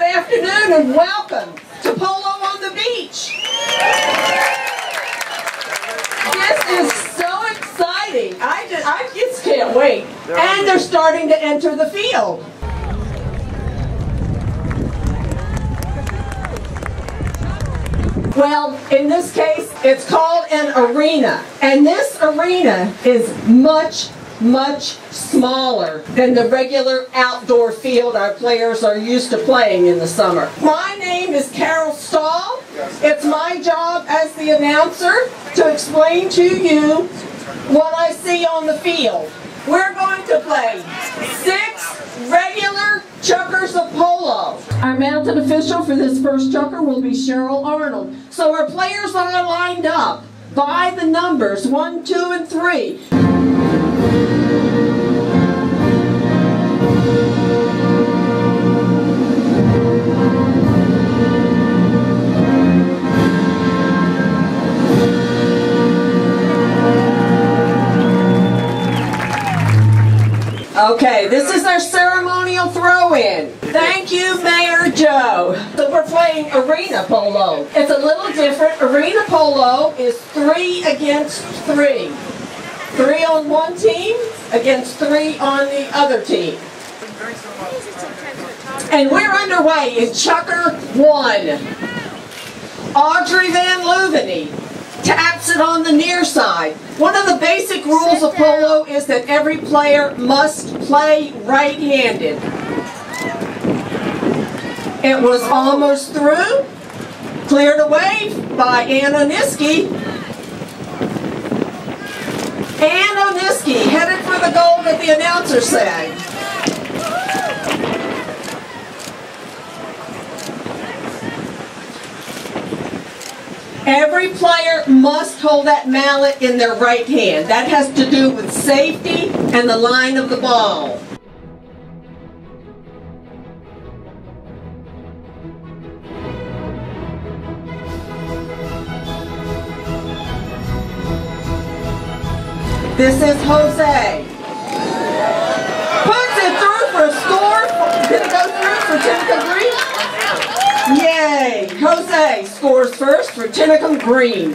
afternoon and welcome to Polo on the Beach. This is so exciting. I just, I just can't wait. And they're starting to enter the field. Well, in this case, it's called an arena. And this arena is much, much smaller than the regular outdoor field our players are used to playing in the summer. My name is Carol Stahl. It's my job as the announcer to explain to you what I see on the field. We're going to play six regular chukkers of polo. Our mounted official for this first chukker will be Cheryl Arnold. So our players are lined up by the numbers one, two, and three. Okay, this is our ceremonial throw-in. Thank you, Mayor Joe. So we're playing arena polo. It's a little different. Arena polo is three against three. Three on one team against three on the other team. And we're underway in Chukker 1. Audrey Van Luveny taps it on the near side. One of the basic rules of polo is that every player must play right-handed. It was almost through, cleared away by Anna Niski. Anna Niski headed for the goal that the announcer said. Every player must hold that mallet in their right hand. That has to do with safety and the line of the ball. This is Jose. Puts it through for a score. Did it go through for Tinicum Green? Yay! Jose scores first for Tinicum Green.